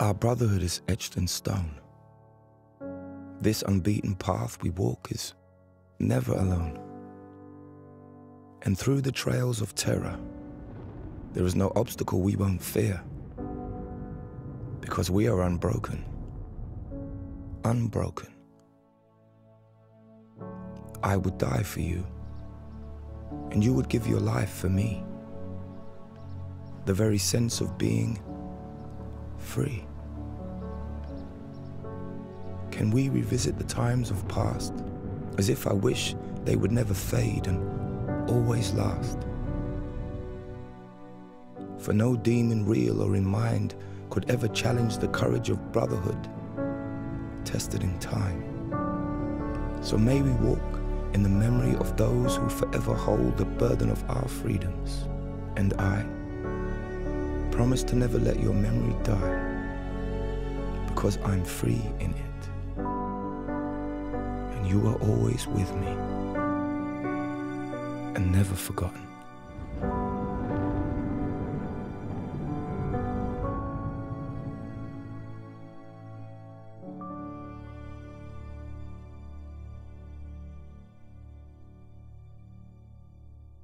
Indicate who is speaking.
Speaker 1: Our brotherhood is etched in stone. This unbeaten path we walk is never alone. And through the trails of terror, there is no obstacle we won't fear. Because we are unbroken. Unbroken. I would die for you, and you would give your life for me. The very sense of being free. Can we revisit the times of past as if I wish they would never fade and always last? For no demon real or in mind could ever challenge the courage of brotherhood tested in time. So may we walk in the memory of those who forever hold the burden of our freedoms. And I promise to never let your memory die because I'm free in it. And you are always with me and never forgotten.